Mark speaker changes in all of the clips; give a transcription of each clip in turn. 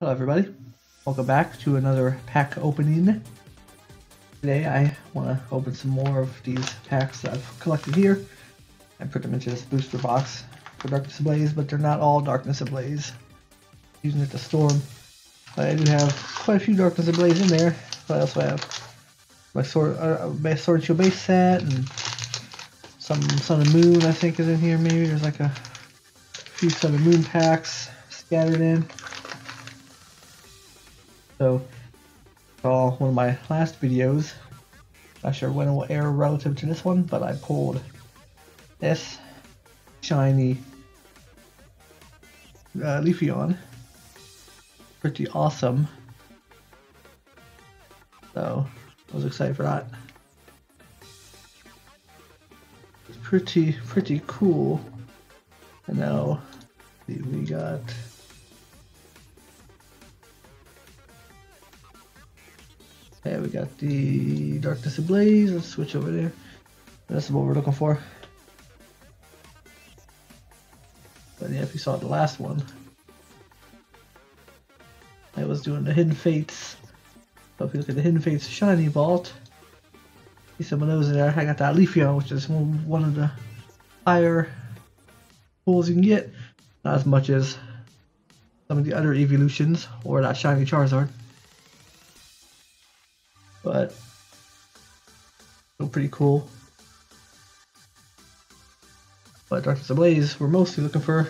Speaker 1: Hello everybody, welcome back to another pack opening. Today I want to open some more of these packs that I've collected here and put them into this booster box for Darkness Ablaze, but they're not all Darkness Ablaze. Using it to storm. But I do have quite a few Darkness Ablaze in there, but I also have my Sword, uh, my Sword Shield base set and some Sun and Moon I think is in here maybe. There's like a few Sun and Moon packs scattered in. So, saw one of my last videos. Not sure when it will air relative to this one, but I pulled this shiny uh, Leafeon. Pretty awesome. So, I was excited for that. It's pretty, pretty cool. And now, we got Okay, we got the Darkness Ablaze. Let's switch over there. That's what we're looking for. But yeah, if you saw the last one, I was doing the Hidden Fates. So if you look at the Hidden Fates Shiny Vault, see some of those in there. I got that Leafeon, which is one of the higher pulls you can get. Not as much as some of the other evolutions or that shiny Charizard but still pretty cool. But Darkness Ablaze, we're mostly looking for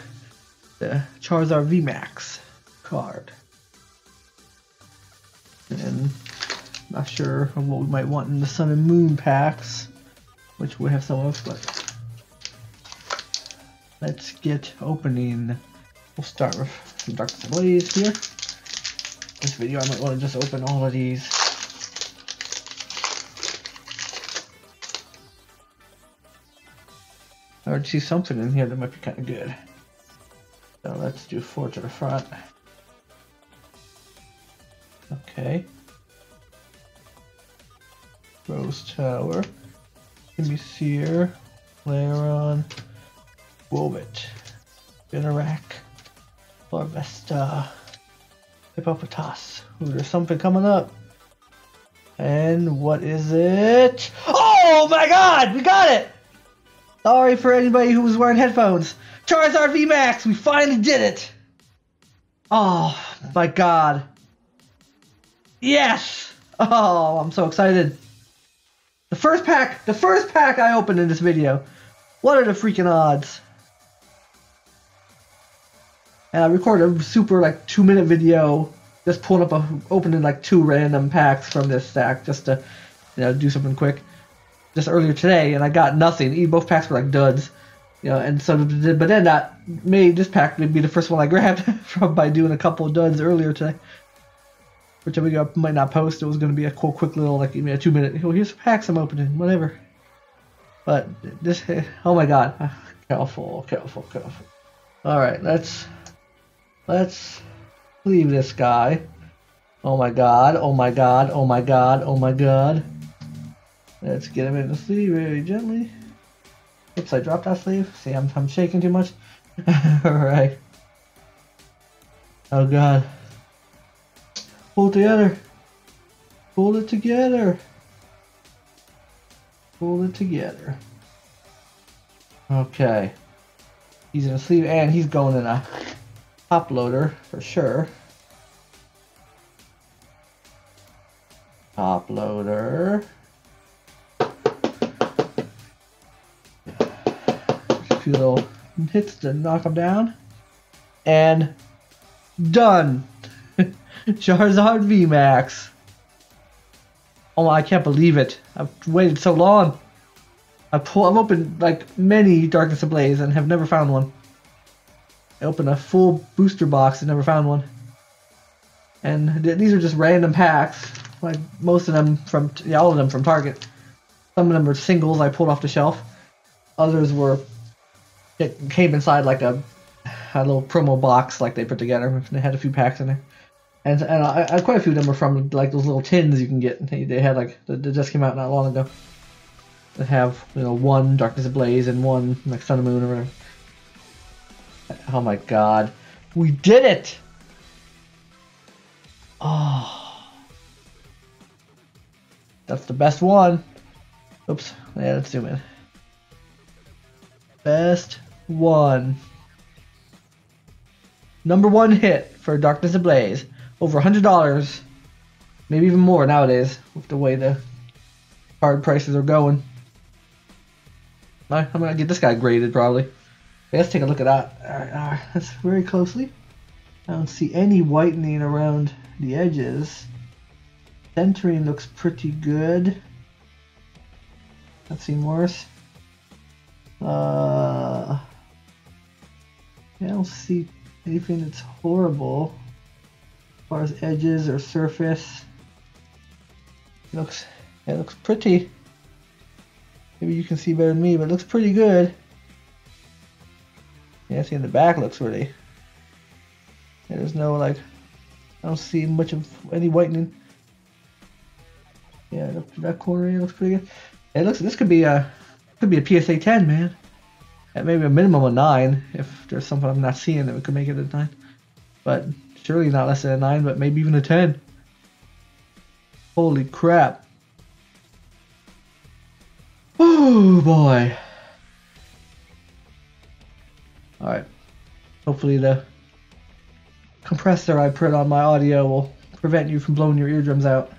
Speaker 1: the Charizard VMAX card. And not sure what we might want in the Sun and Moon packs, which we have some of, but let's get opening. We'll start with some Darkness Ablaze here. This video I might want to just open all of these I would see something in here that might be kind of good. So let's do four to the front. Okay. Rose Tower. Seer, Lairon, Wobit, Binarak, Larvesta, Hippopotas. Ooh, there's something coming up. And what is it? Oh my god! We got it! Sorry for anybody who was wearing headphones. Charizard VMAX, we finally did it! Oh my god. Yes! Oh, I'm so excited. The first pack, the first pack I opened in this video. What are the freaking odds? And I recorded a super like two minute video just pulling up a opening like two random packs from this stack just to you know do something quick just earlier today, and I got nothing. Both packs were like duds, you know. And so, but then that made this pack be the first one I grabbed from by doing a couple of duds earlier today. Which I might not post. It was going to be a cool, quick little like a two minute. Oh, here's packs I'm opening, whatever. But this, oh my god, ah, careful, careful, careful. All right, let's let's leave this guy. Oh my god, oh my god, oh my god, oh my god. Let's get him in the sleeve very gently. Oops, I dropped that sleeve. See, I'm, I'm shaking too much. Alright. Oh god. Pull it together. Pull it together. Pull it together. Okay. He's in a sleeve and he's going in a top loader for sure. Top loader. Few little hits to knock them down. And done. Charizard VMAX. Oh, I can't believe it. I've waited so long. I've, pull, I've opened like many Darkness Ablaze and have never found one. I opened a full booster box and never found one. And th these are just random packs. Like most of them from, yeah, all of them from Target. Some of them are singles I pulled off the shelf. Others were it came inside like a, a little promo box like they put together. They had a few packs in there. And, and I, I quite a few of them were from like those little tins you can get. They, they had like, they just came out not long ago. They have, you know, one Darkness Ablaze and one like Sun and Moon or whatever. Oh my god. We did it! Oh. That's the best one. Oops. Yeah, let's zoom in. Best one. Number one hit for Darkness Ablaze. Over $100. Maybe even more nowadays with the way the card prices are going. I'm gonna get this guy graded probably. let's take a look at that. Alright, alright, that's very closely. I don't see any whitening around the edges. Centering looks pretty good. I've worse. Uh, I don't see anything that's horrible as far as edges or surface. It looks, it looks pretty. Maybe you can see better than me, but it looks pretty good. Yeah, see in the back looks really. Yeah, there's no like, I don't see much of any whitening. Yeah, that corner looks pretty good. It looks. This could be a could be a PSA 10, man. At maybe a minimum of nine, if there's something I'm not seeing that we could make it a nine. But surely not less than a nine, but maybe even a 10. Holy crap! Oh boy. Alright. Hopefully the compressor I put on my audio will prevent you from blowing your eardrums out.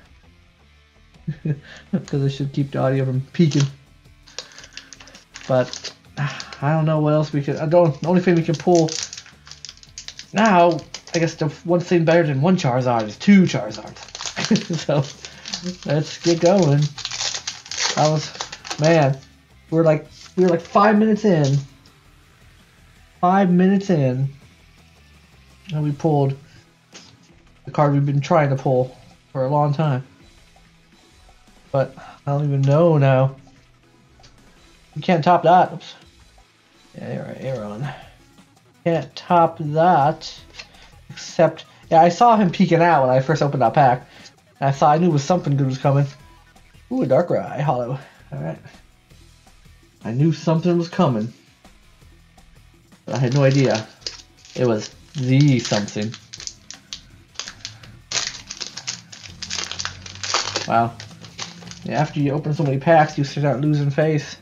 Speaker 1: because it should keep the audio from peaking. But Ah, I don't know what else we can. I don't. The only thing we can pull now, I guess the one thing better than one Charizard is two Charizards. so let's get going. I was, man, we're like we are like five minutes in. Five minutes in, and we pulled the card we've been trying to pull for a long time. But I don't even know now. You can't top that. Oops. Yeah, Aaron. Can't top that. Except, yeah, I saw him peeking out when I first opened that pack. I thought I knew was something good was coming. Ooh, a Darkrai Hollow. Alright. I knew something was coming. But I had no idea. It was the something. Wow. After you open so many packs, you start losing face.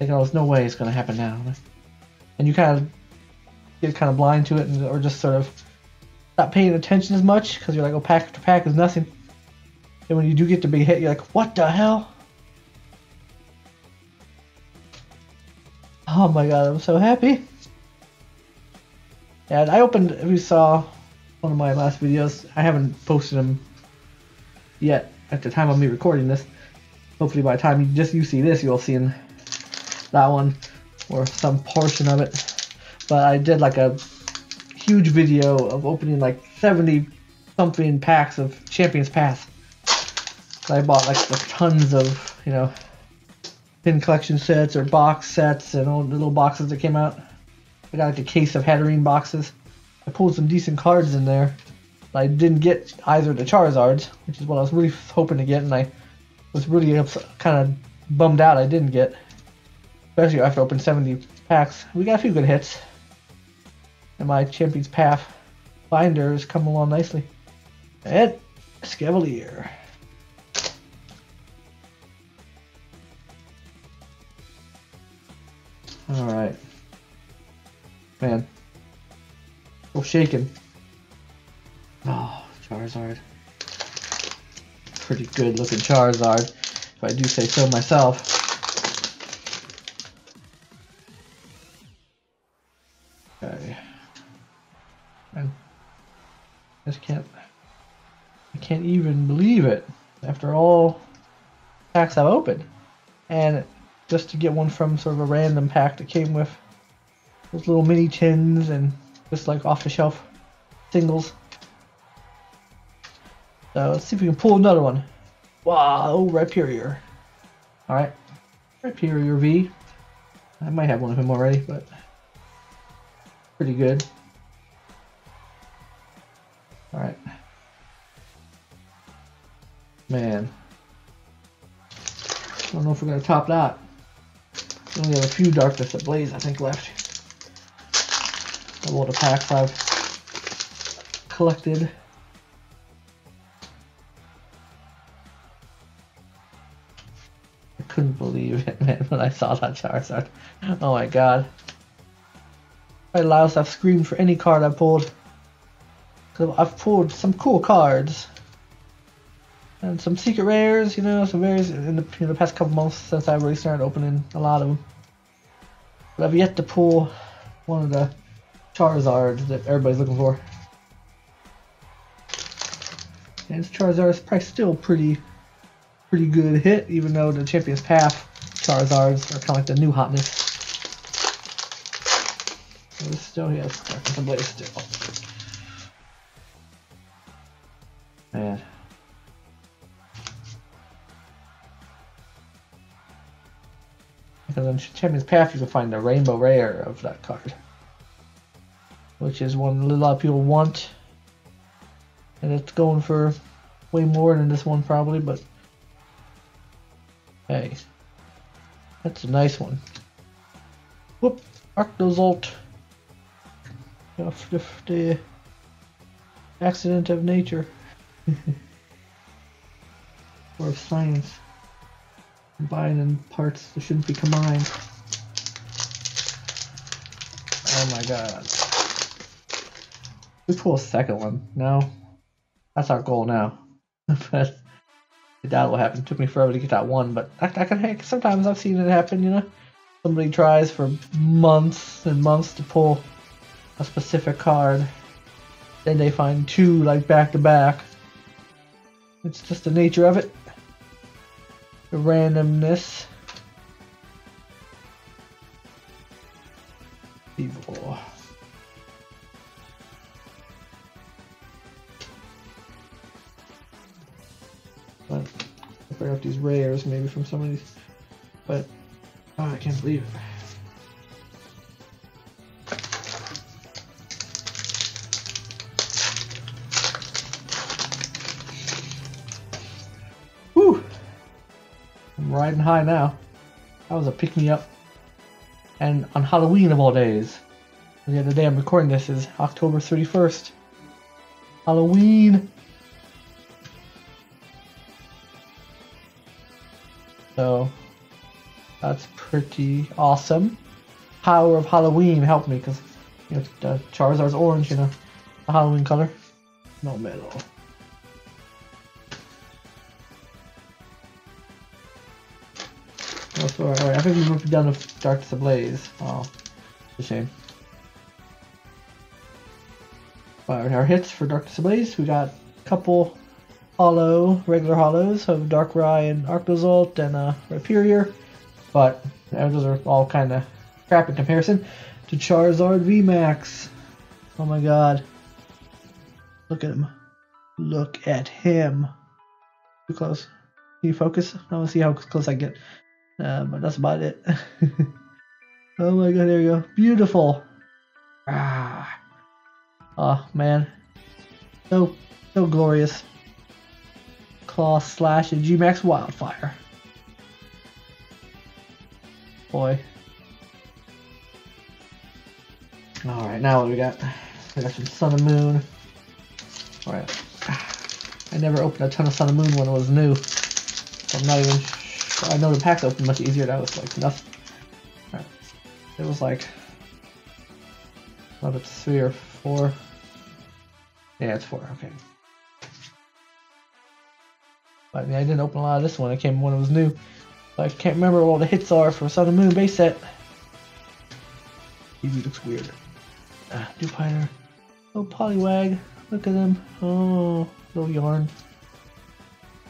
Speaker 1: Like, oh, there's no way it's to happen now. And you kind of get kind of blind to it, and, or just sort of not paying attention as much because you're like, oh, pack after pack is nothing. And when you do get the big hit, you're like, what the hell? Oh my god, I'm so happy. And I opened, if you saw one of my last videos, I haven't posted them yet at the time of me recording this. Hopefully by the time you just you see this, you'll see in that one or some portion of it. But I did like a huge video of opening like 70 something packs of Champion's Path. I bought like tons of, you know, pin collection sets or box sets and all the little boxes that came out. I got like a case of Hatterene boxes. I pulled some decent cards in there. I didn't get either the Charizards, which is what I was really hoping to get, and I was really kind of bummed out I didn't get. Especially after opening 70 packs. We got a few good hits. And my Champion's Path binder has come along nicely. And Escavalier. Alright. Man. Oh, shaking. Oh, Charizard. Pretty good looking Charizard, if I do say so myself. I've opened. And just to get one from sort of a random pack that came with those little mini tins and just like off the shelf singles. So let's see if we can pull another one. Wow, Rhyperior. Alright. Rhyperior V. I might have one of him already, but pretty good. Alright. Man if we're going to top that. We only have a few Darkness Ablaze I think, left. Double the packs I've collected. I couldn't believe it, man, when I saw that Charizard. Oh my god. My loudest I've screamed for any card I pulled. I've pulled some cool cards. And some secret rares, you know, some rares in the, in the past couple months since I really started opening a lot of them. But I've yet to pull one of the Charizards that everybody's looking for. And Charizard is probably still pretty, pretty good hit, even though the Champion's Path Charizards are kind of like the new hotness. It's still, Darkness Ablaze still. Man. Because in Champion's Path you can find the Rainbow Rare of that card. Which is one a lot of people want. And it's going for way more than this one probably, but hey. That's a nice one. Whoop, Arctozolt. The, the accident of nature. or of science. Combining parts that shouldn't be combined. Oh my god. We pull a second one. No. That's our goal now. but that will happen. It took me forever to get that one, but I, I can sometimes I've seen it happen, you know? Somebody tries for months and months to pull a specific card. Then they find two like back to back. It's just the nature of it. The randomness. Evil. But I up these rares maybe from some of these. But oh, I can't believe it. Riding high now. That was a pick me up. And on Halloween of all days, the other day I'm recording this is October 31st. Halloween! So that's pretty awesome. Power of Halloween helped me because you know Charizard's orange, you know, the Halloween color. No metal. Sorry. Alright, I think we moved down to Darkness Ablaze. Oh, it's a shame. Alright, our hits for Darkness Ablaze, we got a couple hollow, regular hollows of Darkrai and Arctozolt and uh, Rhyperior, but those are all kind of crap in comparison to Charizard VMAX. Oh my god. Look at him. Look at him. Too close. Can you focus? I want to see how close I get. Uh, but that's about it. oh my god, there you go. Beautiful. Ah. Oh man. So, so glorious. Claw slash and Gmax Wildfire. Boy. Alright, now what we got? We got some Sun and Moon. Alright. I never opened a ton of Sun and Moon when it was new. So I'm not even sure. I know the packs opened much easier. That was like nothing. Right. It was like. Not it's three or four. Yeah, it's four. Okay. But I mean, I didn't open a lot of this one. It came when it was new. I can't remember what all the hits are for Sun and Moon base set. Eevee looks weird. Ah, Dewpider. Oh, Poliwag. Look at him. Oh, little yarn.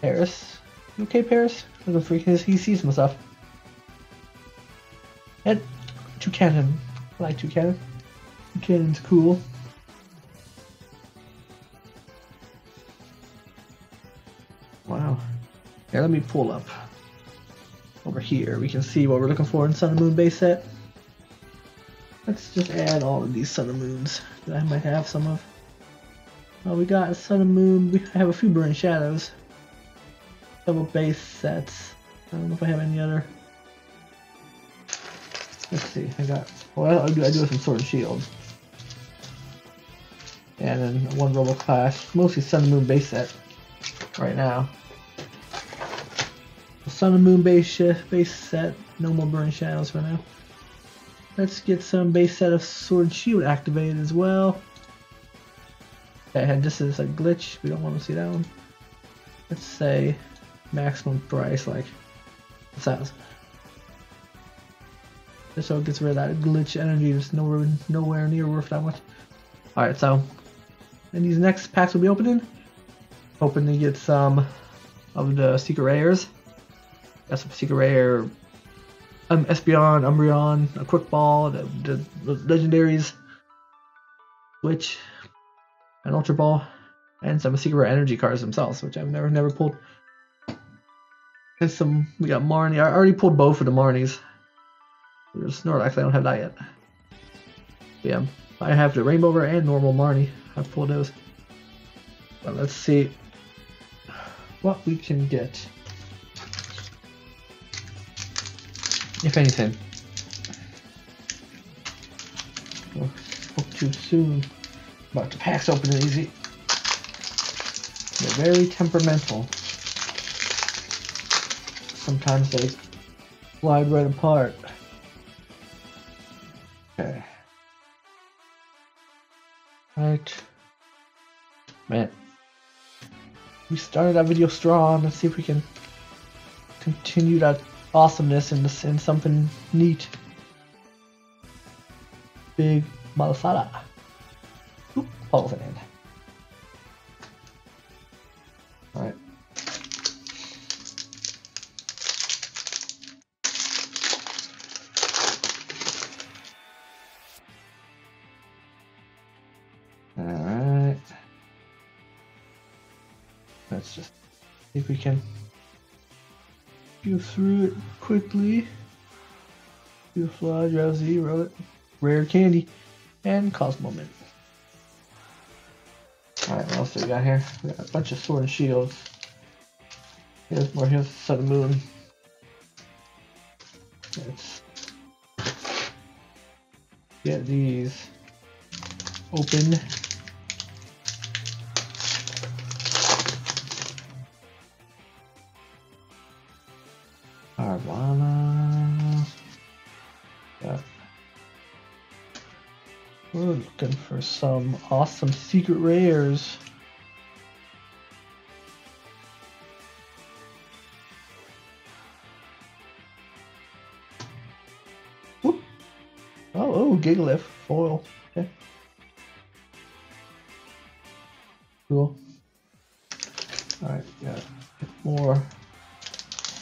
Speaker 1: Paris. Okay, Paris? Looking for his. He sees stuff. And Toucannon. I like Toucannon. Toucannon's cool. Wow. Yeah, let me pull up over here. We can see what we're looking for in Sun and Moon base set. Let's just add all of these Sun and Moons that I might have some of. Oh, we got Sun and Moon. We have a few Burning Shadows. Double base sets. I don't know if I have any other. Let's see. I got. Well, I do. I do have some Sword and Shield. And then one Rebel Clash. Mostly Sun and Moon base set right now. Sun and Moon base base set. No more Burning Shadows for now. Let's get some base set of Sword and Shield activated as well. Okay, this is a glitch. We don't want to see that one. Let's say maximum price, like that? Just so it gets rid of that glitch energy. It's nowhere nowhere near worth that much. All right, so and these next packs we'll be opening, hoping to get some of the secret rares. Got some secret rare um, Espeon, Umbreon, a Quick Ball, the, the, the legendaries, which an Ultra Ball, and some secret rare energy cards themselves, which I've never never pulled. And some we got Marnie. I already pulled both of the Marnies. There's Snorlax, I don't have that yet. Yeah, I have the Rainbow Rare and normal Marnie. I've pulled those. But let's see what we can get. If anything. Spoke too soon. But the packs opening easy. They're very temperamental. Sometimes they slide right apart. Okay. Right. Man. We started that video strong. Let's see if we can continue that awesomeness in, in something neat. Big Malasada. Oop, falls in. Through it quickly. Do fly, drowsy, relic, rare candy, and Cosmo Mint. Alright, what else do we got here? We got a bunch of sword and shields. Here's more, here's Sun and Moon. Let's get these open. Looking for some awesome secret rares. Whoop. Oh, oh, Gigalith foil. Okay. Cool. Alright, got more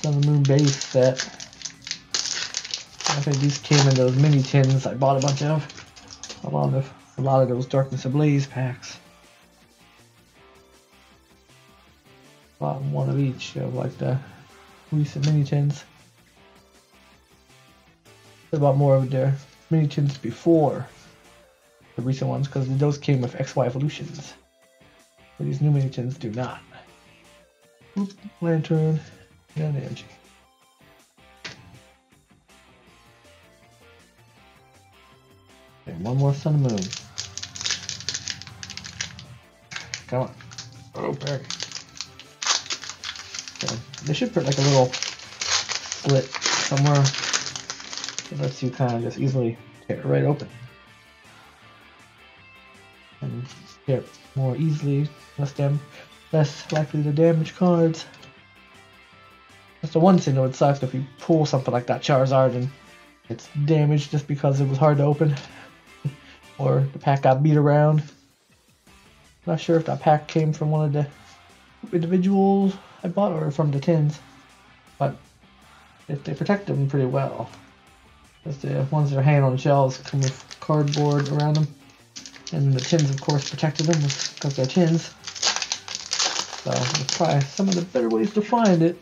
Speaker 1: Sun Moon base set. I think these came in those mini tins I bought a bunch of. A lot of a lot of those Darkness Ablaze packs. Bought one of each of like the recent mini tins. I bought more of their mini tins before the recent ones because those came with XY evolutions. But these new mini tins do not. Oop, Lantern, and Angie. One more sun and moon. Come on. Oh, back. Okay. They should put like a little slit somewhere that lets you kind of just easily tear it right open. And tear it more easily, less, dam less likely to damage cards. That's the one thing that would suck if you pull something like that Charizard and it's damaged just because it was hard to open. or the pack got beat around. Not sure if that pack came from one of the individuals I bought or from the tins. But if they protect them pretty well. Because the ones that are hanging on shelves come with cardboard around them. And the tins of course protected them because they're tins. So let's try some of the better ways to find it.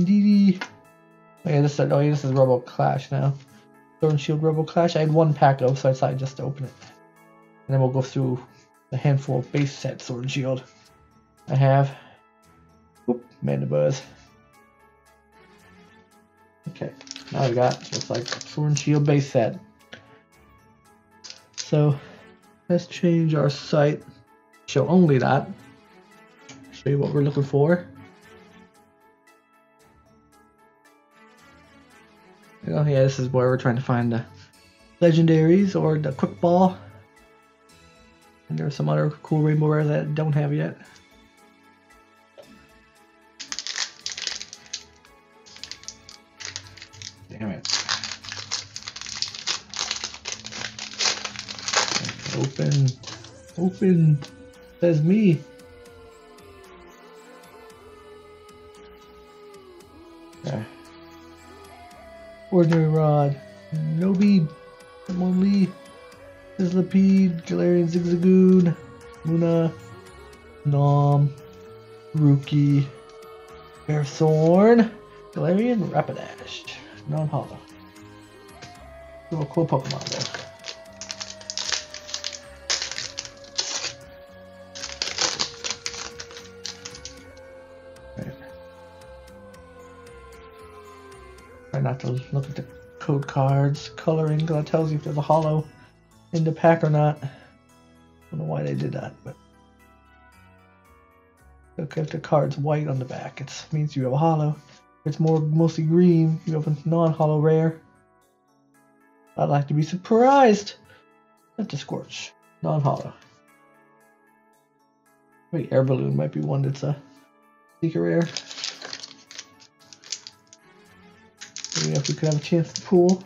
Speaker 1: Indeedy. Oh yeah, this is, oh yeah, this is Rebel Clash now. And Shield Rebel Clash. I had one pack of, so I decided just to open it. And then we'll go through a handful of base set Sword and Shield. I have. Whoop, Mandibuzz. Okay, now I got just like Sword and Shield base set. So let's change our site. Show only that. Show you what we're looking for. Oh yeah, this is where we're trying to find the legendaries or the quick ball. And there's some other cool rainbow rares that I don't have yet. Damn it. Open. Open. Says me. Okay. Ordinary rod. Uh, no bead. Someone Lee. Sizzlipede. Galarian Zigzagoon. Luna. Nom. Rookie. Bearthorn. Galarian Rapidash. Non hollow. Little cool Pokemon there. Not to look at the code cards, coloring, because that tells you if there's a hollow in the pack or not. I don't know why they did that, but look if the card's white on the back, it means you have a hollow. If it's more mostly green, you have a non-hollow rare. I'd like to be surprised. That's a Scorch, non-hollow. Wait, air balloon might be one that's a secret rare. Maybe if we could have a chance to pull.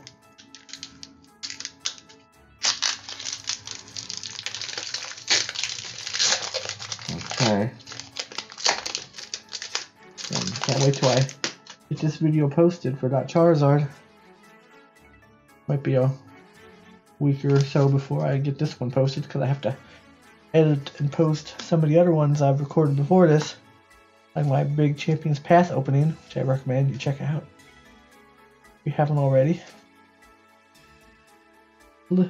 Speaker 1: Okay. Um, can't wait till I get this video posted for that Charizard. Might be a week or so before I get this one posted because I have to edit and post some of the other ones I've recorded before this. Like my big Champion's Path opening, which I recommend you check out. You haven't already.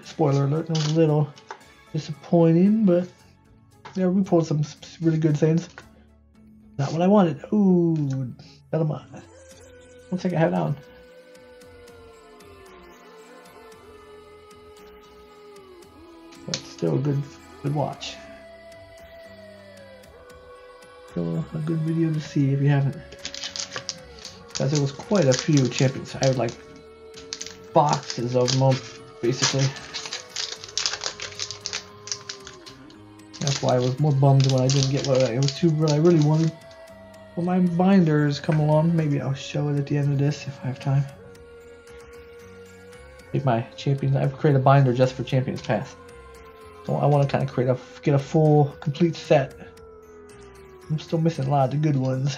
Speaker 1: Spoiler alert, was a little disappointing, but yeah, we pulled some really good things. Not what I wanted. Ooh, Belmont. Looks like I have that one. But still a good, good watch. Still a good video to see if you haven't. Because there was quite a few champions. I had like boxes of them, basically. That's why I was more bummed when I didn't get what I, was too what I really wanted. When my binders come along, maybe I'll show it at the end of this if I have time. Make my champions. I've created a binder just for Champion's Path. So I want to kind of create a get a full complete set. I'm still missing a lot of the good ones.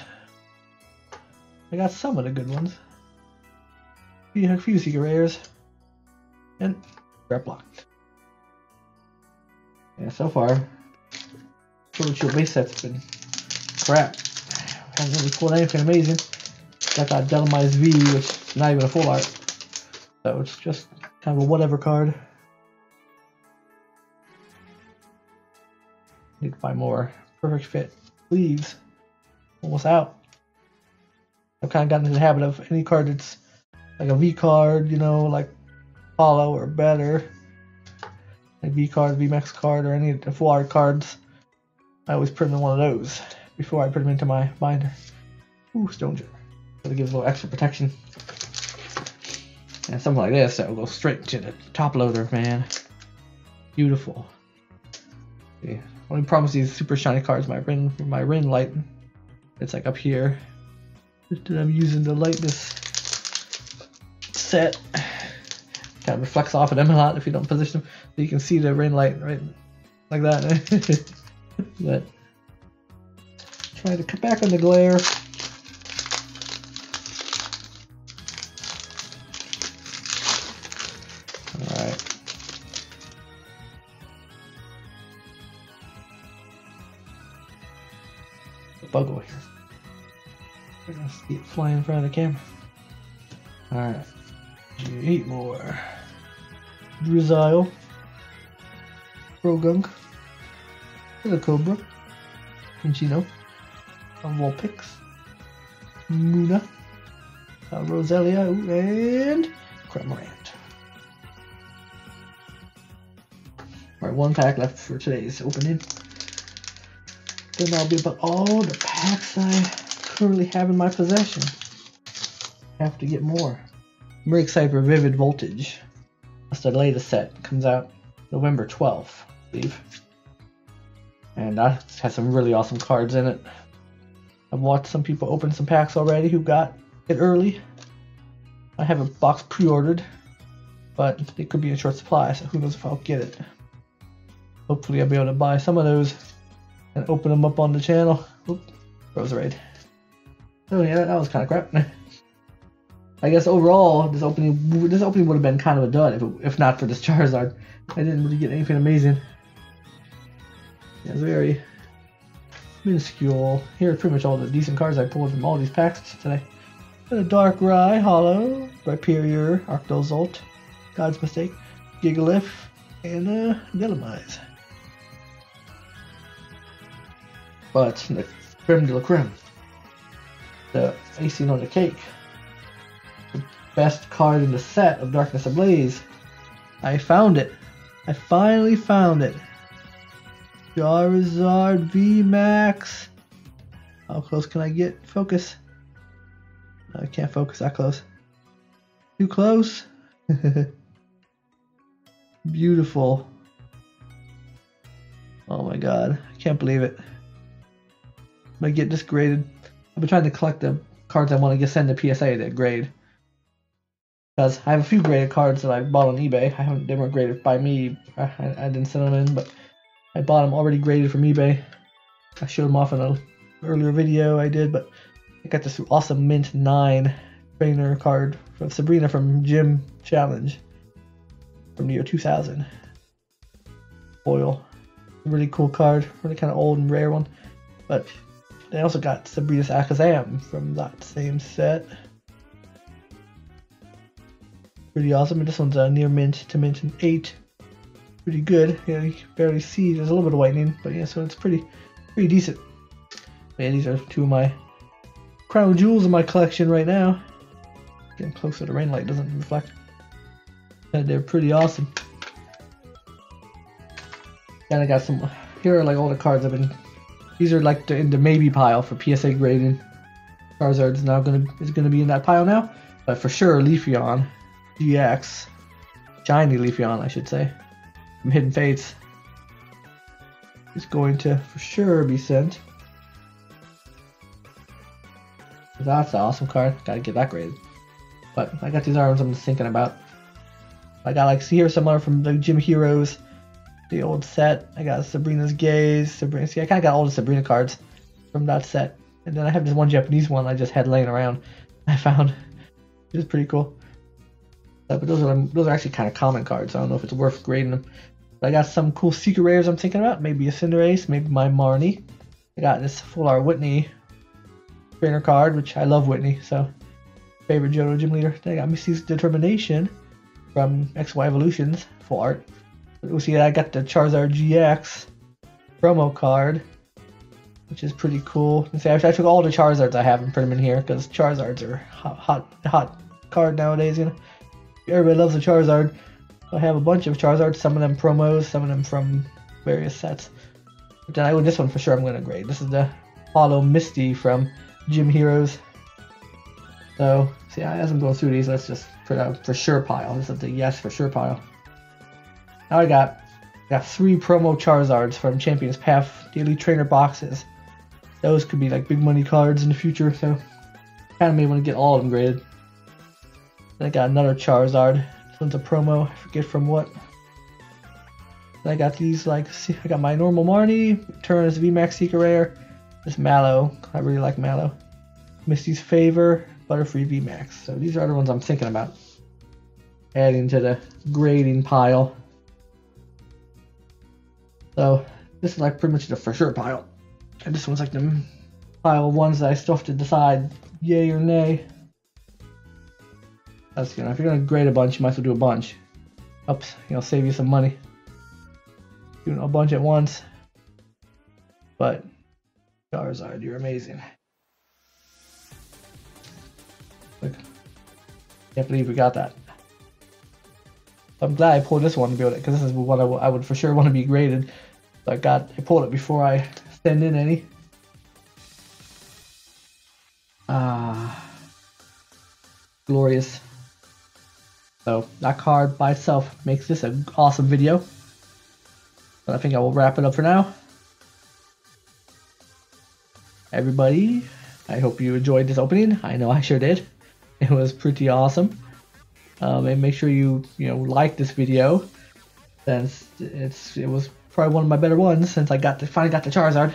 Speaker 1: I got some of the good ones. A few secret rares. And rep blocked. Yeah, so far, Sword Shield base set's been crap. Haven't really pulled anything amazing. Got that Delamized V, which is not even a full art. So it's just kind of a whatever card. Need to find more perfect fit sleeves. Almost out. I've kind of gotten into the habit of any card that's like a V card, you know, like hollow or better, like V card, V VMAX card, or any of the cards. I always put them in one of those before I put them into my binder. Ooh, Stone Jar. So it gives a little extra protection. And something like this that will go straight to the top loader, man. Beautiful. Yeah. Only problem with these super shiny cards, my ring, my Rin light, it's like up here. That I'm using the lightness set. Kind of reflects off of them a lot if you don't position them. So you can see the Rin light right like that. but try to cut back on the glare. Flying in front of the camera. Alright. Eight more. Drizzile. Progunk. The Cobra. Pinchino. A Vulpix. Muna. Uh, Roselia and Cramorant. Alright, one pack left for today's opening. Then I'll be about all the packs I currently have in my possession. Have to get more. I'm very excited for Vivid Voltage. That's the latest set. Comes out November 12th, I believe. And that has some really awesome cards in it. I've watched some people open some packs already who got it early. I have a box pre-ordered, but it could be in short supply, so who knows if I'll get it. Hopefully I'll be able to buy some of those and open them up on the channel. Oop, Roserade. Oh yeah, that, was kind of crap. I guess overall, this opening this opening would have been kind of a dud if, it, if not for this Charizard. I didn't really get anything amazing. It was very minuscule. Here are pretty much all the decent cards I pulled from all these packs today. A Darkrai, Hollow, Rhyperior, Arctozolt, God's Mistake, Gigalith, and uh. But the creme de la creme, the icing on the cake, the best card in the set of Darkness Ablaze. I found it. I finally found it. Charizard VMAX. How close can I get? Focus. I can't focus that close. Too close. Beautiful. Oh my god. I can't believe it. I'm get this graded. I've been trying to collect the cards I want to send to PSA to grade. Because I have a few graded cards that I bought on eBay. I haven't they weren't graded by me. I, I didn't send them in, but I bought them already graded from eBay. I showed them off in an earlier video I did, but I got this awesome Mint 9 trainer card from Sabrina from Gym Challenge from the year 2000. Foil. Really cool card. Really kind of old and rare one. But they also got Sabrina's Alakazam from that same set. Pretty awesome. And this one's a near mint to mint 8. Pretty good. Yeah, you can barely see. There's a little bit of whitening, but yeah, so it's pretty pretty decent. Yeah, these are two of my crown jewels in my collection right now. Getting closer, the rain light doesn't reflect. And they're pretty awesome. And I got some. Here are like all the cards I've been. These are like the, in the maybe pile for PSA grading. Charizard is now gonna is gonna be in that pile now, but for sure Leafeon, GX, shiny Leafeon I should say, from Hidden Fates is going to for sure be sent. That's an awesome card. Gotta get that graded. But I got these arms I'm just thinking about. I got like some are from the Gym Heroes, the old set. I got Sabrina's Gaze, Sabrina. See, I kind of got all the Sabrina cards from that set, and then I have this one Japanese one I just had laying around. I found, which is pretty cool. Uh, but those are those are actually kind of common cards. I don't know if it's worth grading them. But I got some cool secret rares I'm thinking about. Maybe a Cinderace, maybe my Marnie. I got this Full Art Whitney trainer card, which I love Whitney, so favorite Johto gym leader. Then I got Misty's Determination from XY Evolutions full art. We see I got the Charizard GX promo card, which is pretty cool. see, I took all the Charizards I have and put them in here because Charizards are hot, hot, hot card nowadays. You know, everybody loves a Charizard. I have a bunch of Charizards, some of them promos, some of them from various sets. But then I would this one for sure I'm gonna grade. This is the Hollow Misty from Gym Heroes. So, see, as I'm going through these, let's just put a for sure pile. This is the yes for sure pile. Now I got got three promo Charizards from Champions Path daily trainer boxes. Those could be like big money cards in the future, so kind of may want to get all of them graded. Then I got another Charizard. This one's a promo. I forget from what. Then I got these like see, I got my normal Marnie, Turns VMAX Seeker Rare, this Mallow. I really like Mallow. Misty's Favor, Butterfree VMAX. So these are the ones I'm thinking about adding to the grading pile. So this is like pretty much the for sure pile. And this one's like the pile of ones that I still have to decide yay or nay. That's you know, if you're gonna grade a bunch, you might as well do a bunch. Helps, you know, save you some money. Doing a bunch at once. But Charizard, you're amazing. Look. Can't believe we got that. I'm glad I pulled this one to build it because this is what I would for sure want to be graded. I got I pulled it before I send in any. Ah, glorious. So that card by itself makes this an awesome video. But I think I will wrap it up for now. Everybody, I hope you enjoyed this opening. I know I sure did. It was pretty awesome. Um, and make sure you you know like this video. Since it's it was probably one of my better ones since I got the, finally got the Charizard.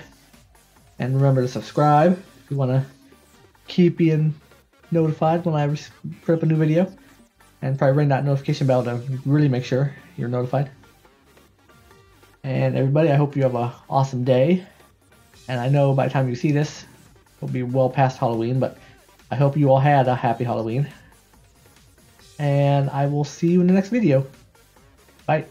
Speaker 1: And remember to subscribe if you want to keep being notified when I put up a new video. And probably ring that notification bell to really make sure you're notified. And everybody, I hope you have an awesome day. And I know by the time you see this, it'll be well past Halloween, but I hope you all had a happy Halloween. And I will see you in the next video. Bye.